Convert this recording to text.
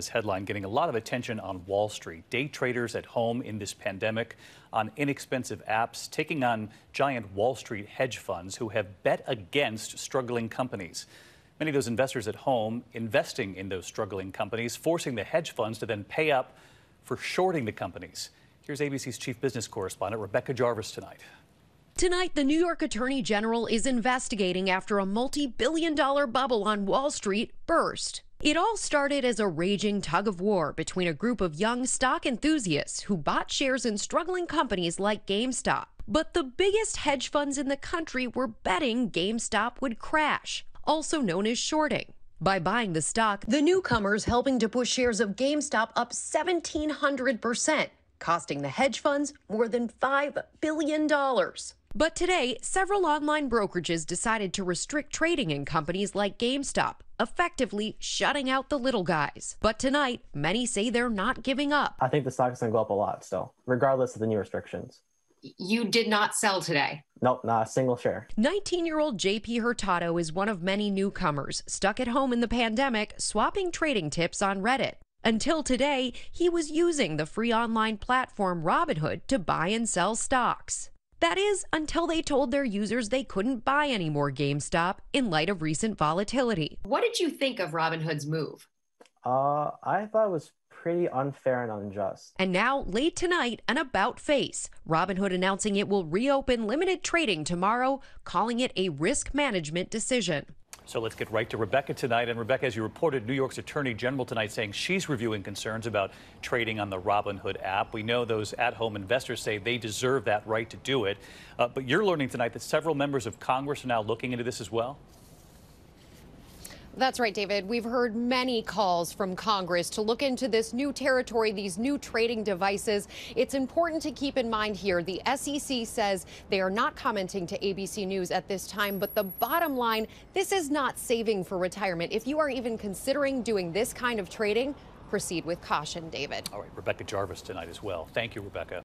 This headline getting a lot of attention on Wall Street. Day traders at home in this pandemic on inexpensive apps, taking on giant Wall Street hedge funds who have bet against struggling companies. Many of those investors at home investing in those struggling companies, forcing the hedge funds to then pay up for shorting the companies. Here's ABC's chief business correspondent, Rebecca Jarvis, tonight. Tonight, the New York Attorney General is investigating after a multi billion dollar bubble on Wall Street burst. It all started as a raging tug of war between a group of young stock enthusiasts who bought shares in struggling companies like GameStop. But the biggest hedge funds in the country were betting GameStop would crash, also known as shorting. By buying the stock, the newcomers helping to push shares of GameStop up 1,700%, costing the hedge funds more than $5 billion. But today, several online brokerages decided to restrict trading in companies like GameStop, effectively shutting out the little guys. But tonight, many say they're not giving up. I think the stock is going to go up a lot still, regardless of the new restrictions. You did not sell today. Nope, not a single share. 19 year old JP Hurtado is one of many newcomers stuck at home in the pandemic, swapping trading tips on Reddit. Until today, he was using the free online platform Robinhood to buy and sell stocks. That is, until they told their users they couldn't buy any more GameStop in light of recent volatility. What did you think of Robinhood's move? Uh, I thought it was pretty unfair and unjust. And now, late tonight, an about face. Robinhood announcing it will reopen limited trading tomorrow, calling it a risk management decision. So let's get right to Rebecca tonight. And Rebecca, as you reported, New York's Attorney General tonight saying she's reviewing concerns about trading on the Robinhood app. We know those at home investors say they deserve that right to do it. Uh, but you're learning tonight that several members of Congress are now looking into this as well. That's right, David. We've heard many calls from Congress to look into this new territory, these new trading devices. It's important to keep in mind here the SEC says they are not commenting to ABC News at this time, but the bottom line this is not saving for retirement. If you are even considering doing this kind of trading, proceed with caution, David. All right, Rebecca Jarvis tonight as well. Thank you, Rebecca.